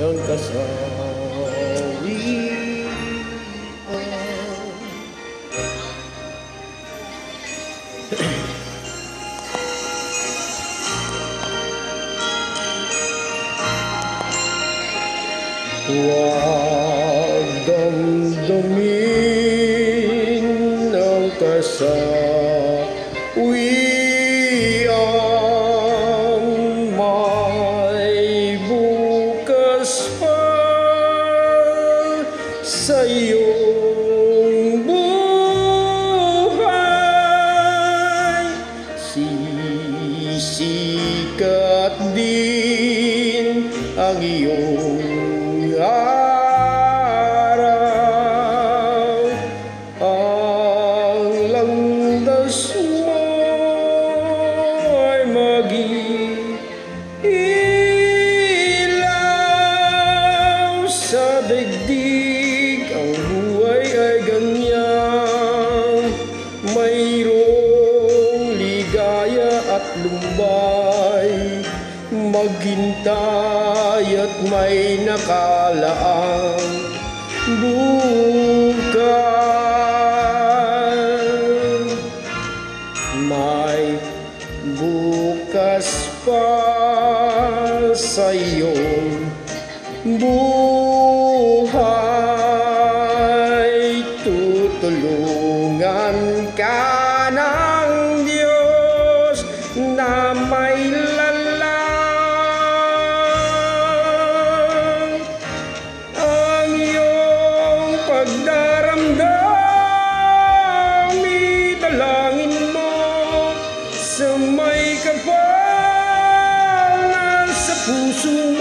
yang kasalitan. Wagdamdamin ang kasalanan. Sa iyong buhay. Sisikat din ang iyong daigdig ang buhay ay ganyan. Mayroong ligaya at lumbay maghintay at may nakalaang bukas. May bukas pa sa iyong buhay tutulungan ka ng Diyos na may lalang. Ang iyong pagdaramdam idalangin mo sa may kapal na sa puso mo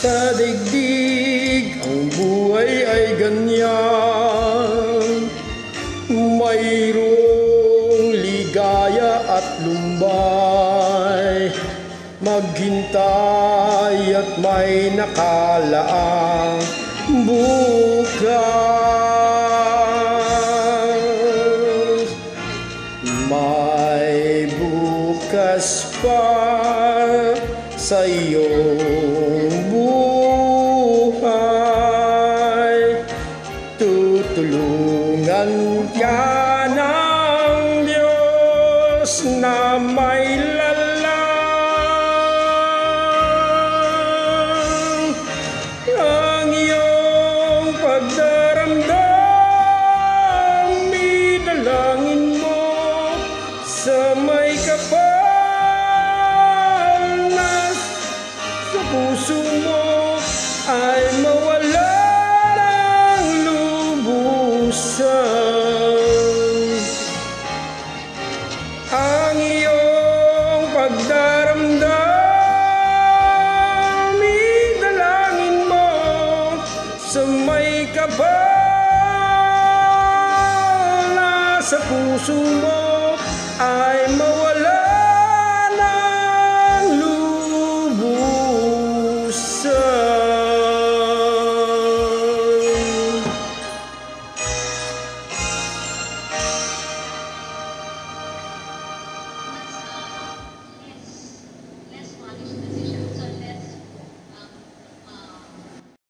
Sa digdig ang buhay ay ganyan. Mayroong ligaya at lumbay Maghintay at may nakalaang bukas may bukas pa sa iyong Ka ng Diyos na may lalang ang iyong pagdaramdam. Idalangin mo sa may kapal na sa puso mo ay mawala na sa puso mo ay